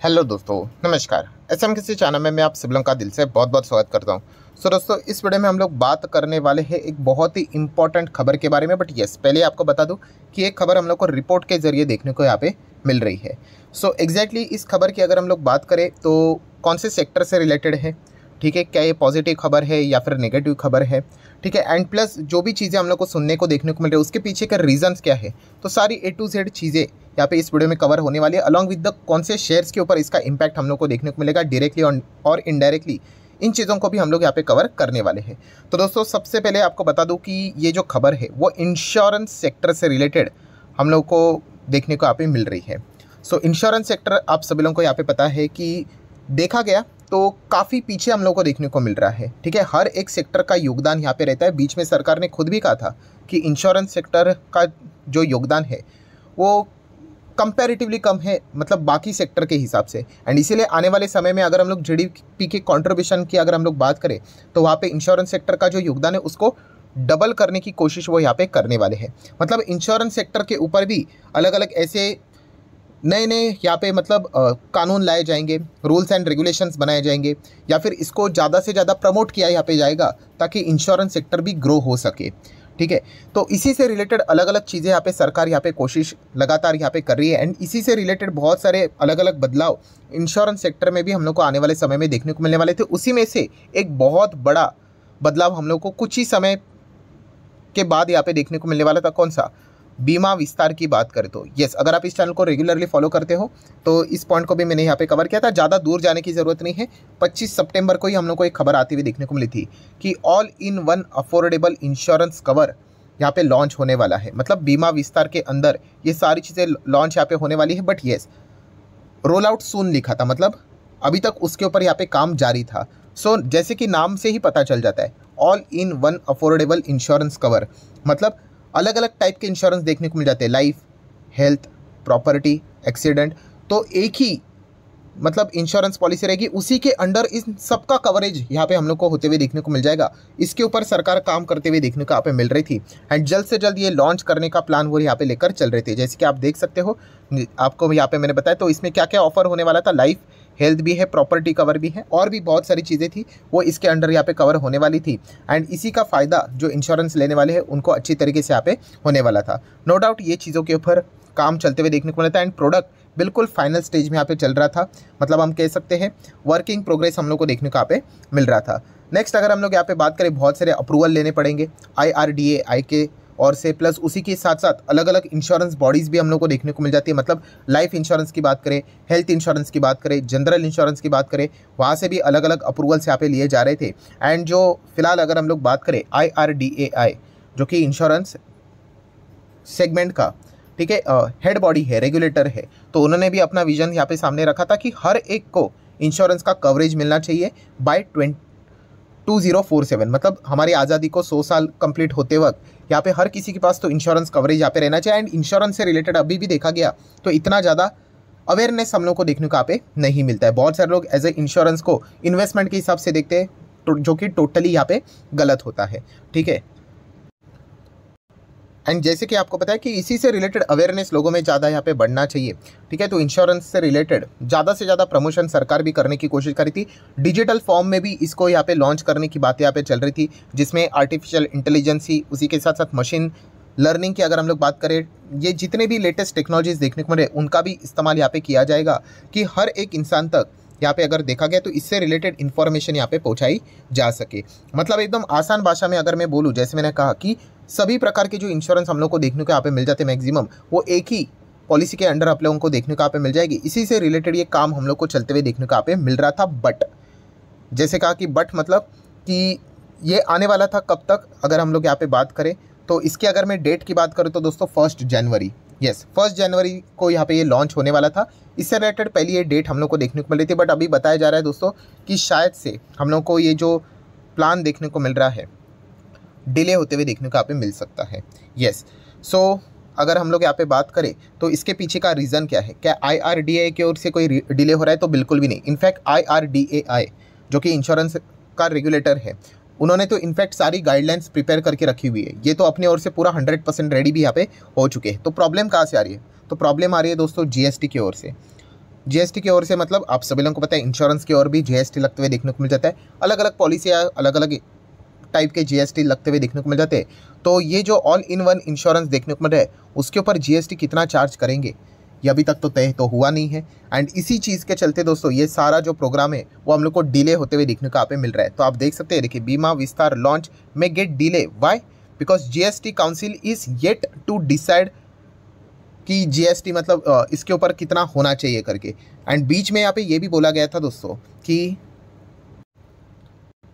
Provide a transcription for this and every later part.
Hello दोस्तों नमस्कार। S M किसी चैनल में मैं आप सभी का दिल से बहुत बहुत स्वागत करता हूँ। सो so, दोस्तों इस वीडियो में हम लोग बात करने वाले हैं एक बहुत ही इंपॉर्टेंट खबर के बारे में बट यस पहले आपको बता दूँ कि एक खबर हम लोग को रिपोर्ट के ज़रिए देखने को यहाँ पे मिल रही है। सो so, एग्जैक्टली exactly इस खबर की अगर हम लोग बात करें तो कौन से सेक्टर से रिलेटेड है? ठीक है क्या ये पॉजिटिव खबर है या फिर नेगेटिव खबर है? ठीक है एंड प्लस जो भी चीज़ें हम लोग को सुनने को देखने को मिल रही है उसके पीछे का रीजंस क्या है? तो सारी ए टू जेड चीज़ें यहाँ पे इस वीडियो में कवर होने वाली है। अलॉन्ग विद द कौन से शेयर्स के ऊपर इसका इम्पैक्ट हम लोग को देखने को मिलेगा डायरेक्टली और इनडायरेक्टली इन चीज़ों को भी हम लोग यहाँ पे कवर करने वाले हैं। तो दोस्तों, सबसे पहले आपको बता दूँ कि ये जो खबर है, वो इंश्योरेंस सेक्टर से रिलेटेड हम लोग को देखने को यहाँ पे मिल रही है। सो इंश्योरेंस सेक्टर आप सभी लोगों को यहाँ पे पता है कि देखा गया तो काफ़ी पीछे हम लोग को देखने को मिल रहा है, ठीक है? हर एक सेक्टर का योगदान यहाँ पे रहता है। बीच में सरकार ने खुद भी कहा था कि इंश्योरेंस सेक्टर का जो योगदान है, वो कंपैरेटिवली कम है मतलब बाकी सेक्टर के हिसाब से। एंड इसीलिए आने वाले समय में अगर हम लोग जी के कॉन्ट्रीब्यूशन की अगर हम लोग बात करें तो वहाँ पे इंश्योरेंस सेक्टर का जो योगदान है उसको डबल करने की कोशिश वो यहाँ पे करने वाले हैं। मतलब इंश्योरेंस सेक्टर के ऊपर भी अलग अलग ऐसे नए नए यहाँ पे मतलब आ, कानून लाए जाएँगे रूल्स एंड रेगुलेशंस बनाए जाएँगे या फिर इसको ज़्यादा से ज़्यादा प्रमोट किया यहाँ पे जाएगा ताकि इंश्योरेंस सेक्टर भी ग्रो हो सके। ठीक है? तो इसी से रिलेटेड अलग अलग चीज़ें यहाँ पे सरकार यहाँ पे कोशिश लगातार यहाँ पे कर रही है। एंड इसी से रिलेटेड बहुत सारे अलग अलग बदलाव इंश्योरेंस सेक्टर में भी हम लोग को आने वाले समय में देखने को मिलने वाले थे। उसी में से एक बहुत बड़ा बदलाव हम लोग को कुछ ही समय के बाद यहाँ पे देखने को मिलने वाला था। कौन सा? बीमा विस्तार की बात करें तो। यस अगर आप इस चैनल को रेगुलरली फॉलो करते हो तो इस पॉइंट को भी मैंने यहाँ पे कवर किया था। ज़्यादा दूर जाने की ज़रूरत नहीं है। 25 सितंबर को ही हम लोग को एक खबर आती हुई देखने को मिली थी कि all in one affordable insurance cover यहाँ पे लॉन्च होने वाला है। मतलब बीमा विस्तार के अंदर ये सारी चीज़ें लॉन्च यहाँ पे होने वाली है। But yes roll out soon लिखा था। मतलब अभी तक उसके ऊपर यहाँ पे काम जारी था। सो जैसे कि नाम से ही पता चल जाता है all in one affordable insurance cover मतलब अलग अलग टाइप के इंश्योरेंस देखने को मिल जाते हैं। लाइफ हेल्थ प्रॉपर्टी एक्सीडेंट तो एक ही मतलब इंश्योरेंस पॉलिसी रहेगी। उसी के अंडर इन सबका कवरेज यहाँ पे हम लोग को होते हुए देखने को मिल जाएगा। इसके ऊपर सरकार काम करते हुए देखने को यहाँ पे मिल रही थी। एंड जल्द से जल्द ये लॉन्च करने का प्लान वो यहाँ पे लेकर चल रहे थे। जैसे कि आप देख सकते हो, आपको यहाँ पे मैंने बताया तो इसमें क्या क्या ऑफ़र होने वाला था? लाइफ हेल्थ भी है, प्रॉपर्टी कवर भी है, और भी बहुत सारी चीज़ें थी, वो इसके अंडर यहाँ पे कवर होने वाली थी। एंड इसी का फ़ायदा जो इंश्योरेंस लेने वाले हैं, उनको अच्छी तरीके से यहाँ पे होने वाला था। नो डाउट ये चीज़ों के ऊपर काम चलते हुए देखने को मिलता है एंड प्रोडक्ट बिल्कुल फाइनल स्टेज में यहाँ पे चल रहा था। मतलब हम कह सकते हैं वर्किंग प्रोग्रेस हम लोग को देखने को यहाँ पे मिल रहा था। नेक्स्ट अगर हम लोग यहाँ पे बात करें, बहुत सारे अप्रूवल लेने पड़ेंगे आई आर डी ए आई के और से प्लस उसी के साथ साथ अलग अलग इंश्योरेंस बॉडीज़ भी हम लोग को देखने को मिल जाती है। मतलब लाइफ इंश्योरेंस की बात करें हेल्थ इंश्योरेंस की बात करें जनरल इंश्योरेंस की बात करें, वहाँ से भी अलग अलग अप्रूवल्स यहाँ पे लिए जा रहे थे। एंड जो फ़िलहाल अगर हम लोग बात करें आई जो कि इंश्योरेंस सेगमेंट का, ठीक है हेड बॉडी है रेगुलेटर है तो उन्होंने भी अपना विजन यहाँ पे सामने रखा था कि हर एक को इंश्योरेंस का कवरेज मिलना चाहिए by twenty two zero four seven मतलब हमारी आज़ादी को सौ साल कंप्लीट होते वक्त यहाँ पे हर किसी के पास तो इंश्योरेंस कवरेज यहाँ पे रहना चाहिए। एंड इंश्योरेंस से रिलेटेड अभी भी देखा गया तो इतना ज़्यादा अवेयरनेस हम लोग को देखने को यहाँ पे नहीं मिलता है। बहुत सारे लोग एज ए इंश्योरेंस को इन्वेस्टमेंट के हिसाब से देखते हैं जो कि टोटली यहाँ पे गलत होता है। ठीक है? एंड जैसे कि आपको पता है कि इसी से रिलेटेड अवेयरनेस लोगों में ज़्यादा यहाँ पे बढ़ना चाहिए। ठीक है? तो इंश्योरेंस से रिलेटेड ज़्यादा से ज़्यादा प्रमोशन सरकार भी करने की कोशिश करी थी। डिजिटल फॉर्म में भी इसको यहाँ पे लॉन्च करने की बातें यहाँ पे चल रही थी, जिसमें आर्टिफिशियल इंटेलिजेंसी उसी के साथ साथ मशीन लर्निंग की अगर हम लोग बात करें, ये जितने भी लेटेस्ट टेक्नोलॉजीज़ देखने को मिले, उनका भी इस्तेमाल यहाँ पे किया जाएगा कि हर एक इंसान तक यहाँ पे अगर देखा गया तो इससे रिलेटेड इन्फॉर्मेशन यहाँ पे पहुँचाई जा सके। मतलब एकदम आसान भाषा में अगर मैं बोलूँ, जैसे मैंने कहा कि सभी प्रकार के जो इंश्योरेंस हम लोग को देखने को यहाँ पे मिल जाते हैं मैक्सिमम वो एक ही पॉलिसी के अंडर आप लोगों को देखने को यहाँ पे मिल जाएगी। इसी से रिलेटेड ये काम हम लोग को चलते हुए देखने को यहाँ पे मिल रहा था बट जैसे कहा कि बट मतलब कि ये आने वाला था कब तक, अगर हम लोग यहाँ पे बात करें तो इसकी अगर मैं डेट की बात करूँ तो दोस्तों फ़र्स्ट जनवरी यस फ़र्स्ट जनवरी को यहाँ पे ये लॉन्च होने वाला था। इससे रिलेटेड पहली ये डेट हम लोग को देखने को मिल रही थी बट अभी बताया जा रहा है दोस्तों कि शायद से हम लोग को ये जो प्लान देखने को मिल रहा है डिले होते हुए देखने को यहाँ पे मिल सकता है। यस सो so, अगर हम लोग यहाँ पे बात करें तो इसके पीछे का रीज़न क्या है? क्या आई की ओर से कोई डिले हो रहा है? तो बिल्कुल भी नहीं। In fact I R D A I जो कि इंश्योरेंस का रेगुलेटर है उन्होंने तो इनफैक्ट सारी गाइडलाइंस प्रिपेयर करके रखी हुई है। ये तो अपनी ओर से पूरा हंड्रेड परसेंट रेडी भी यहाँ पे हो चुके हैं। तो प्रॉब्लम कहाँ से आ रही है? तो प्रॉब्लम आ रही है दोस्तों जीएसटी की ओर से। जीएसटी की ओर से मतलब आप सभी लोगों को पता है इंश्योरेंस की ओर भी जीएसटी लगते हुए देखने को मिल जाता है। अलग अलग पॉलिसी अलग अलग टाइप के जीएसटी लगते हुए देखने को मिल जाते हैं। तो ये जो ऑल इन वन इंश्योरेंस देखने को मिल रहा है, उसके ऊपर जीएसटी कितना चार्ज करेंगे? ये अभी तक तो तय तो हुआ नहीं है। एंड इसी चीज़ के चलते दोस्तों, ये सारा जो प्रोग्राम है, वो हम लोग को डिले होते हुए देखने को आप मिल रहा है। तो आप देख सकते हैं, देखिए, बीमा विस्तार लॉन्च में get delay why because GST council is yet to decide कि जीएसटी मतलब इसके ऊपर कितना होना चाहिए करके। एंड बीच में यहाँ पे ये भी बोला गया था दोस्तों कि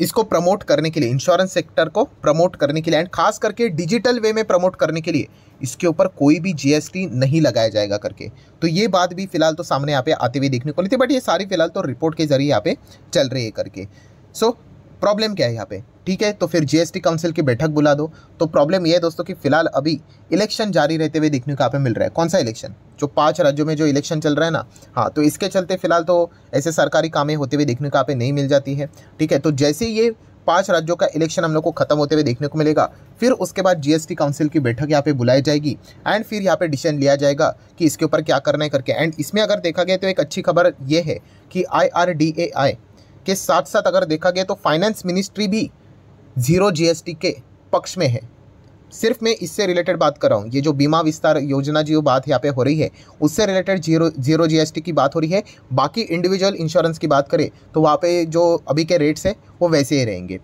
इसको प्रमोट करने के लिए इंश्योरेंस सेक्टर को प्रमोट करने के लिए एंड खास करके डिजिटल वे में प्रमोट करने के लिए इसके ऊपर कोई भी जीएसटी नहीं लगाया जाएगा करके। तो ये बात भी फ़िलहाल तो सामने यहाँ पे आते हुए देखने को मिलती है बट ये सारी फ़िलहाल तो रिपोर्ट के ज़रिए यहाँ पे चल रही है करके। सो so, प्रॉब्लम क्या है यहाँ पे? ठीक है तो फिर जीएसटी काउंसिल की बैठक बुला दो। तो प्रॉब्लम ये है दोस्तों कि फ़िलहाल अभी इलेक्शन जारी रहते हुए देखने को यहाँ पे मिल रहा है। कौन सा इलेक्शन? जो पाँच राज्यों में जो इलेक्शन चल रहा है ना? हाँ तो इसके चलते फ़िलहाल तो ऐसे सरकारी कामें होते हुए देखने को यहाँ पे नहीं मिल जाती है। ठीक है तो जैसे ये पाँच राज्यों का इलेक्शन हम लोग को खत्म होते हुए देखने को मिलेगा, फिर उसके बाद जीएसटी काउंसिल की बैठक यहाँ पे बुलाई जाएगी एंड फिर यहाँ पे डिसीज़न लिया जाएगा कि इसके ऊपर क्या करना है करके। एंड इसमें अगर देखा गया तो एक अच्छी खबर ये है कि आईआरडीएआई के साथ साथ अगर देखा गया तो फाइनेंस मिनिस्ट्री भी ज़ीरो जीएसटी के पक्ष में है। सिर्फ़ मैं इससे रिलेटेड बात कर रहा हूँ। ये जो बीमा विस्तार योजना जो बात यहाँ पे हो रही है, उससे रिलेटेड ज़ीरो ज़ीरो जीएसटी की बात हो रही है। बाकी इंडिविजुअल इंश्योरेंस की बात करें तो वहाँ पे जो अभी के रेट्स हैं, वो वैसे ही रहेंगे।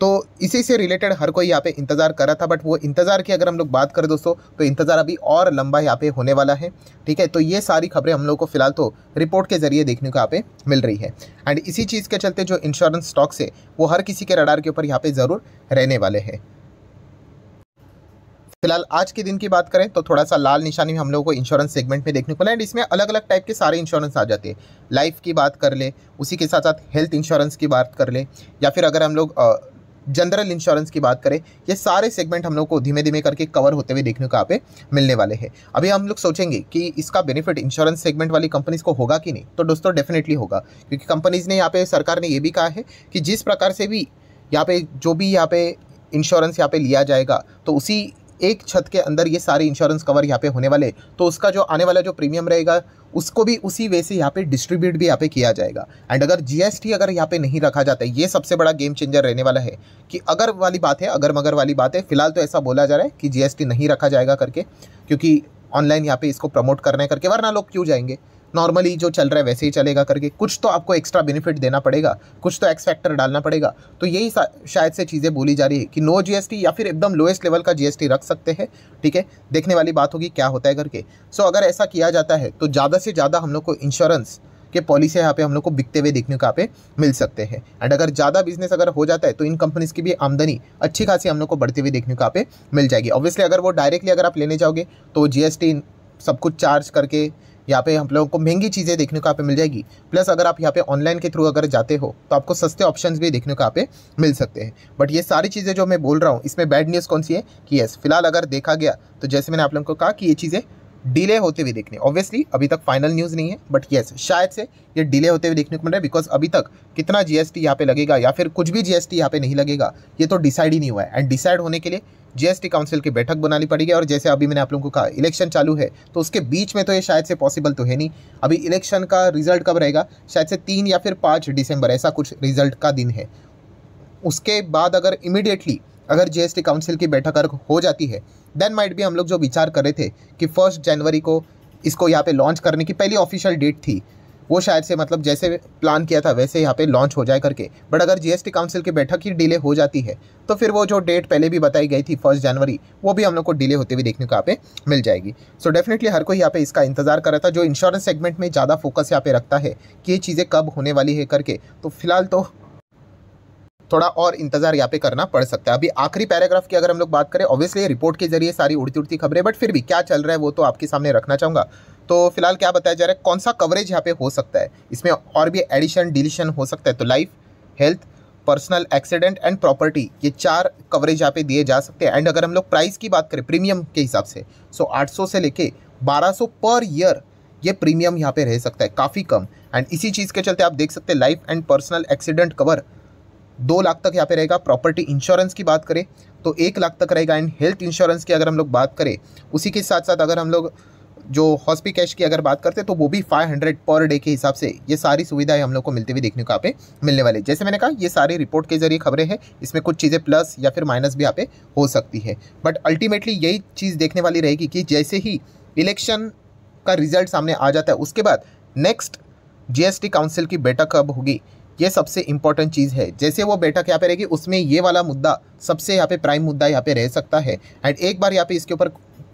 तो इसी से रिलेटेड हर कोई यहाँ पे इंतज़ार कर रहा था बट वो इंतज़ार की अगर हम लोग बात करें दोस्तों तो इंतज़ार अभी और लंबा यहाँ पे होने वाला है, ठीक है? तो ये सारी खबरें हम लोग को फ़िलहाल तो रिपोर्ट के ज़रिए देखने को यहाँ पे मिल रही है। एंड इसी चीज़ के चलते जो इंश्योरेंस स्टॉक्स है वो हर किसी के रडार के ऊपर यहाँ पे ज़रूर रहने वाले हैं। फ़िलहाल आज के दिन की बात करें तो थोड़ा सा लाल निशानी में हम लोगों को इंश्योरेंस सेगमेंट में देखने को मिला एंड इसमें अलग अलग टाइप के सारे इंश्योरेंस आ जाते हैं। लाइफ की बात कर ले, उसी के साथ साथ हेल्थ इंश्योरेंस की बात कर ले, या फिर अगर हम लोग जनरल इंश्योरेंस की बात करें, ये सारे सेगमेंट हम लोग को धीमे धीमे करके कवर होते हुए देखने को यहाँ पे मिलने वाले हैं। अभी हम लोग सोचेंगे कि इसका बेनिफिट इंश्योरेंस सेगमेंट वाली कंपनीज़ को होगा कि नहीं? तो दोस्तों डेफिनेटली होगा, क्योंकि कंपनीज़ ने यहाँ पे, सरकार ने ये भी कहा है कि जिस प्रकार से भी यहाँ पे, जो भी यहाँ पे इंश्योरेंस यहाँ पे लिया जाएगा तो उसी एक छत के अंदर ये सारे इंश्योरेंस कवर यहाँ पे होने वाले तो उसका जो आने वाला जो प्रीमियम रहेगा, उसको भी उसी वे से यहाँ पे डिस्ट्रीब्यूट भी यहाँ पे किया जाएगा। एंड अगर जीएसटी अगर यहाँ पे नहीं रखा जाता है, ये सबसे बड़ा गेम चेंजर रहने वाला है कि अगर वाली बात है अगर मगर वाली बात है, फ़िलहाल तो ऐसा बोला जा रहा है कि जीएसटी नहीं रखा जाएगा करके, क्योंकि ऑनलाइन यहाँ पे इसको प्रमोट करने करके, वरना लोग क्यों जाएँगे? नॉर्मली जो चल रहा है वैसे ही चलेगा करके। कुछ तो आपको एक्स्ट्रा बेनिफिट देना पड़ेगा, कुछ तो एक्स फैक्टर डालना पड़ेगा। तो यही शायद से चीज़ें बोली जा रही है कि नो जीएसटी या फिर एकदम लोएस्ट लेवल का जीएसटी रख सकते हैं, ठीक है? देखने वाली बात होगी क्या होता है करके। सो अगर ऐसा किया जाता है तो ज़्यादा से ज़्यादा हम लोग को इंश्योरेंस के पॉलिसी यहाँ पे हम लोग को बिकते हुए देखने को यहाँ पे मिल सकते हैं। एंड अगर ज़्यादा बिज़नेस अगर हो जाता है तो इन कंपनीज़ की भी आमदनी अच्छी खासी हम लोग को बढ़ती हुई देखने को यहाँ पे मिल जाएगी। ऑब्वियसली अगर वो डायरेक्टली अगर आप लेने जाओगे तो जीएसटी सब कुछ चार्ज करके यहाँ पे हम लोगों को महँगी चीज़ें देखने को यहाँ पे मिल जाएगी। प्लस अगर आप यहाँ पे ऑनलाइन के थ्रू अगर जाते हो तो आपको सस्ते ऑप्शंस भी देखने को यहाँ पे मिल सकते हैं। बट ये सारी चीज़ें जो मैं बोल रहा हूँ, इसमें बैड न्यूज़ कौन सी है? कि यस फ़िलहाल अगर देखा गया तो जैसे मैंने आप लोगों को कहा कि ये चीज़ें डिले होते हुए देखने। ऑब्वियसली अभी तक फाइनल न्यूज़ नहीं है बट येस शायद से ये डिले होते हुए देखने को मिल रहा है बिकॉज़ अभी तक कितना जीएसटी यहाँ पे लगेगा या फिर कुछ भी जीएसटी यहाँ पे नहीं लगेगा, ये तो डिसाइड ही नहीं हुआ है। एंड डिसाइड होने के लिए जीएसटी काउंसिल की बैठक बनानी पड़ेगी, और जैसे अभी मैंने आप लोगों को कहा इलेक्शन चालू है तो उसके बीच में तो ये शायद से पॉसिबल तो है नहीं। अभी इलेक्शन का रिज़ल्ट कब रहेगा? शायद से तीन या फिर पाँच दिसंबर ऐसा कुछ रिज़ल्ट का दिन है। उसके बाद अगर इमीडिएटली अगर जीएसटी काउंसिल की बैठक अगर हो जाती है देन माइट भी हम लोग जो विचार कर रहे थे कि फ़र्स्ट जनवरी को इसको यहाँ पे लॉन्च करने की पहली ऑफिशियल डेट थी, वो शायद से मतलब जैसे प्लान किया था वैसे यहाँ पे लॉन्च हो जाए करके। बट अगर जीएसटी काउंसिल की बैठक ही डिले हो जाती है तो फिर वो जो डेट पहले भी बताई गई थी फ़र्स्ट जनवरी वो भी हम लोग को डिले होते हुए देखने को यहाँ पे मिल जाएगी। सो so डेफिनेटली हर कोई यहाँ पे इसका इंतज़ार कर रहा था, जो इंश्योरेंस सेगमेंट में ज़्यादा फोकस यहाँ पे रखता है कि ये चीज़ें कब होने वाली है करके। तो फ़िलहाल तो थोड़ा और इंतज़ार यहाँ पे करना पड़ सकता है। अभी आखिरी पैराग्राफ की अगर हम लोग बात करें ऑब्वियसली रिपोर्ट के ज़रिए सारी उड़ती उड़ती खबरें बट फिर भी क्या चल रहा है वो तो आपके सामने रखना चाहूँगा। तो फ़िलहाल क्या बताया जा रहा है, कौन सा कवरेज यहाँ पे हो सकता है? इसमें और भी एडिशन डिलीशन हो सकता है तो life health personal accident and property ये चार कवरेज यहाँ पे दिए जा सकते हैं। एंड अगर हम लोग प्राइस की बात करें प्रीमियम के हिसाब से सो 800 से लेके 1200 पर ईयर ये प्रीमियम यहाँ पे रह सकता है, काफ़ी कम। एंड इसी चीज़ के चलते आप देख सकते हैं life and personal accident cover दो लाख तक यहाँ पे रहेगा। प्रॉपर्टी इंश्योरेंस की बात करें तो एक लाख तक रहेगा। एंड हेल्थ इंश्योरेंस की अगर हम लोग बात करें, उसी के साथ साथ अगर हम लोग जो हॉस्पी कैश की अगर बात करते हैं तो वो भी 500 पर डे के हिसाब से ये सारी सुविधाएँ हम लोग को मिलती हुई देखने को यहाँ पे मिलने वाली जैसे मैंने कहा, ये सारी रिपोर्ट के ज़रिए खबरें हैं। इसमें कुछ चीज़ें प्लस या फिर माइनस भी यहाँ पे हो सकती है। बट अल्टीमेटली यही चीज़ देखने वाली रहेगी कि जैसे ही इलेक्शन का रिज़ल्ट सामने आ जाता है, उसके बाद नेक्स्ट जीएसटी काउंसिल की बैठक कब होगी? ये सबसे इंपॉर्टेंट चीज़ है। जैसे वो बैठक यहाँ पे रहेगी, उसमें ये वाला मुद्दा सबसे यहाँ पे प्राइम मुद्दा यहाँ पे रह सकता है। एंड एक बार यहाँ पे इसके ऊपर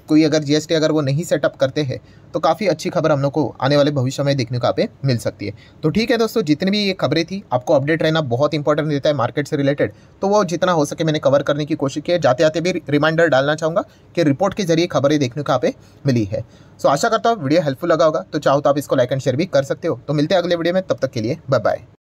कोई अगर जीएसटी अगर वो नहीं सेटअप करते हैं तो काफ़ी अच्छी खबर हम लोग को आने वाले भविष्य में देखने को पे मिल सकती है। तो ठीक है दोस्तों, जितनी भी ये खबरें थी, आपको अपडेट रहना बहुत इंपॉर्टेंट रहता है मार्केट से रिलेटेड तो वो जितना हो सके मैंने कवर करने की कोशिश की है। जाते जाते भी रिमाइंडर डालना चाहूँगा कि रिपोर्ट के ज़रिए खबरें देखने को पे मिली है। सो आशा करता हूँ वीडियो हेल्पफुल लगा होगा। तो चाहो तो आप इसको लाइक एंड शेयर भी कर सकते हो। तो मिलते हैं अगले वीडियो में। तब तक के लिए बाय बाय